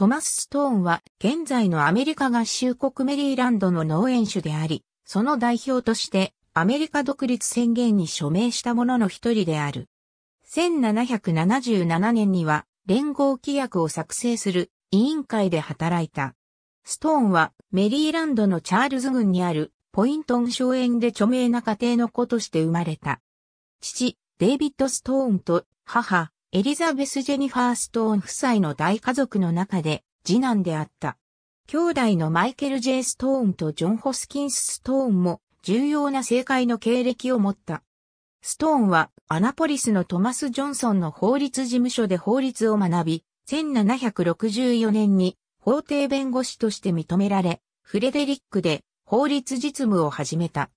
トマス・ストーンは現在のアメリカ合衆国メリーランドの農園主であり、その代表としてアメリカ独立宣言に署名した者の一人である。1777年には連合規約を作成する委員会で働いた。ストーンはメリーランドのチャールズ郡にあるポイントン荘園で著名な家庭の子として生まれた。父、デイビッド・ストーンと母、エリザベス・ジェニファー・ストーン夫妻の大家族の中で次男であった。兄弟のマイケル・ジェイ・ストーンとジョン・ホスキンス・ストーンも重要な政界の経歴を持った。ストーンはアナポリスのトマス・ジョンソンの法律事務所で法律を学び、1764年に法廷弁護士として認められ、フレデリックで法律実務を始めた。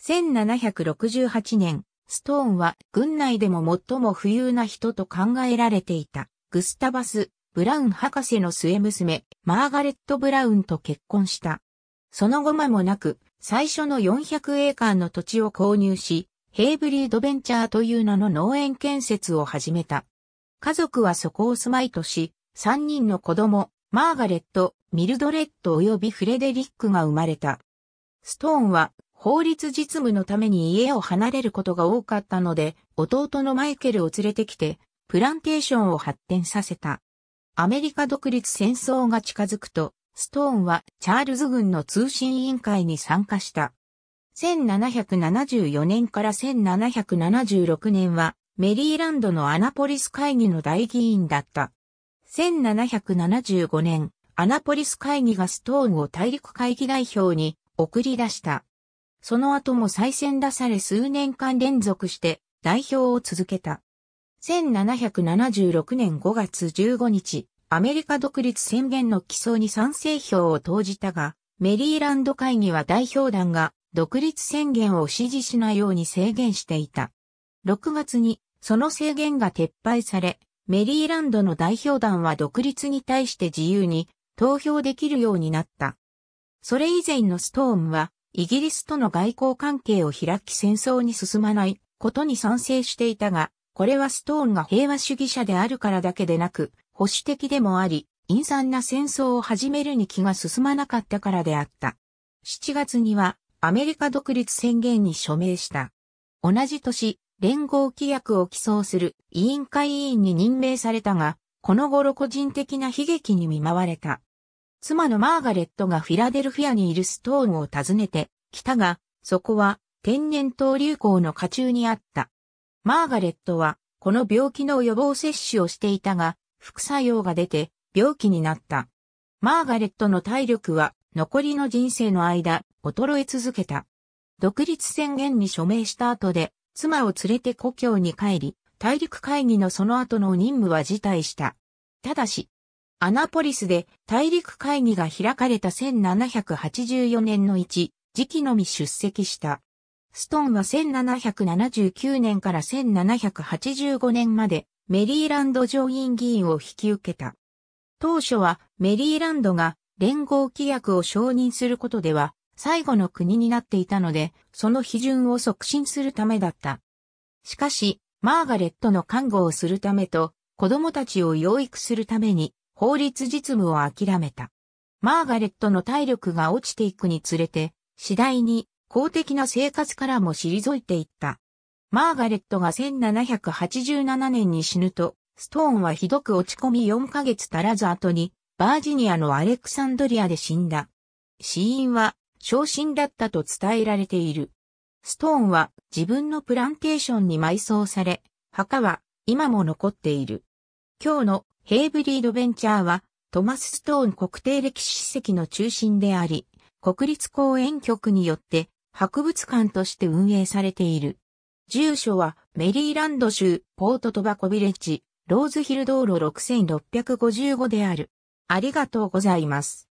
1768年、ストーンは軍内でも最も富裕な人と考えられていたグスタバス・ブラウン博士の末娘、マーガレット・ブラウンと結婚した。その後間もなく、最初の400エーカーの土地を購入し、ヘイブリードベンチャーという名の農園建設を始めた。家族はそこを住まいとし、3人の子供、マーガレット、ミルドレット及びフレデリックが生まれた。ストーンは法律実務のために家を離れることが多かったので、弟のマイケルを連れてきて、プランテーションを発展させた。アメリカ独立戦争が近づくと、ストーンはチャールズ軍の通信委員会に参加した。1774年から1776年はメリーランドのアナポリス会議の大議員だった。1775年、アナポリス会議がストーンを大陸会議代表に送り出した。その後も再選出され数年間連続して代表を続けた。1776年5月15日、アメリカ独立宣言の起草に賛成票を投じたが、メリーランド会議は代表団が独立宣言を支持しないように制限していた。6月にその制限が撤廃され、メリーランドの代表団は独立に対して自由に投票できるようになった。それ以前のストーンはイギリスとの外交関係を開き戦争に進まないことに賛成していたが、これはストーンが平和主義者であるからだけでなく、保守的でもあり、陰惨な戦争を始めるに気が進まなかったからであった。7月にはアメリカ独立宣言に署名した。同じ年、連合規約を起草する委員会委員に任命されたが、この頃個人的な悲劇に見舞われた。妻のマーガレットがフィラデルフィアにいるストーンを訪ねて来たが、そこは天然痘流行の下中にあった。マーガレットはこの病気の予防接種をしていたが、副作用が出て病気になった。マーガレットの体力は残りの人生の間、衰え続けた。独立宣言に署名した後で、妻を連れて故郷に帰り、大陸会議のその後の任務は辞退した。ただし、アナポリスで大陸会議が開かれた1784年の1時期のみ出席した。ストーンは1779年から1785年までメリーランド上院議員を引き受けた。当初はメリーランドが連合規約を承認することでは最後の国になっていたので、その批准を促進するためだった。しかし、マーガレットの看護をするためと子供たちを養育するために法律実務を諦めた。マーガレットの体力が落ちていくにつれて、次第に公的な生活からも退いていった。マーガレットが1787年に死ぬと、ストーンはひどく落ち込み4ヶ月足らず後に、バージニアのアレクサンドリアで死んだ。死因は、昇進だったと伝えられている。ストーンは自分のプランテーションに埋葬され、墓は今も残っている。今日のヘイブリードベンチャーは、トマス・ストーン国定歴史史跡の中心であり、国立公園局によって博物館として運営されている。住所はメリーランド州ポートトバコビレッジ、ローズヒル道路6655である。ありがとうございます。